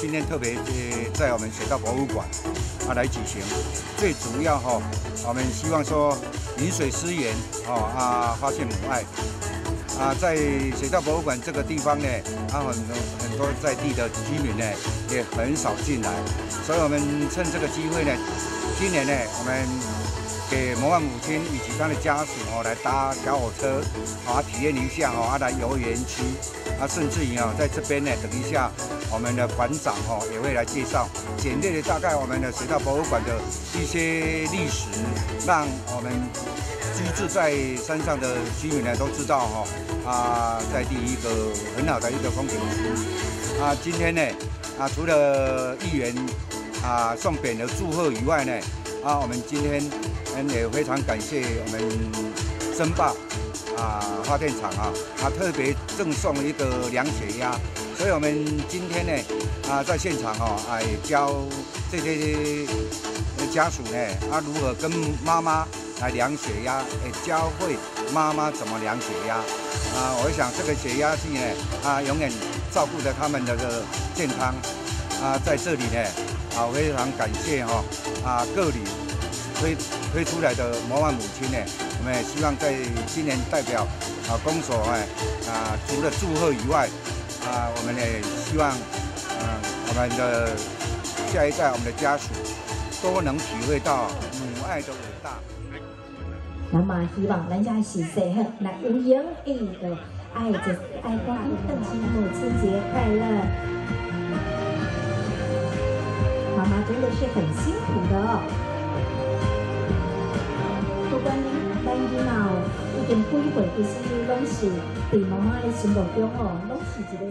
今天特别呃在我们水稻博物馆啊来举行，最主要哈，我们希望说饮水思源哦啊，发现母爱啊，在水稻博物馆这个地方呢，啊很多很多在地的居民呢也很少进来，所以我们趁这个机会呢，今年呢我们。给魔幻母亲以及他的家属哦，来搭小火车，啊，体验一下哦，啊，来游园区，啊，甚至于啊，在这边呢，等一下我们的馆长哦也会来介绍简略的大概我们的水稻博物馆的一些历史，让我们居住在山上的居民呢都知道哈，啊，在第一个很好的一个风景区，啊，今天呢，啊，除了议员啊送匾的祝贺以外呢，啊，我们今天。嗯也非常感谢我们申霸啊发电厂啊，他特别赠送一个量血压，所以我们今天呢啊在现场哈哎教这些家属呢啊如何跟妈妈来量血压，哎教会妈妈怎么量血压啊，我想这个血压计呢啊永远照顾着他们的个健康啊，在这里呢啊非常感谢哈啊各里。推推出来的魔幻母亲呢，我们也希望在今年代表啊公所哎啊除了祝贺以外啊，我们也希望啊我们的下一代我们的家属都能体会到母爱的伟大。那么希望人家是谁呵，来无言的爱着爱光邓亲母亲节快乐。妈妈真的是很辛苦的哦。不管恁咱囡仔已经几岁，其实拢是在妈妈的心目中哦，拢是一个。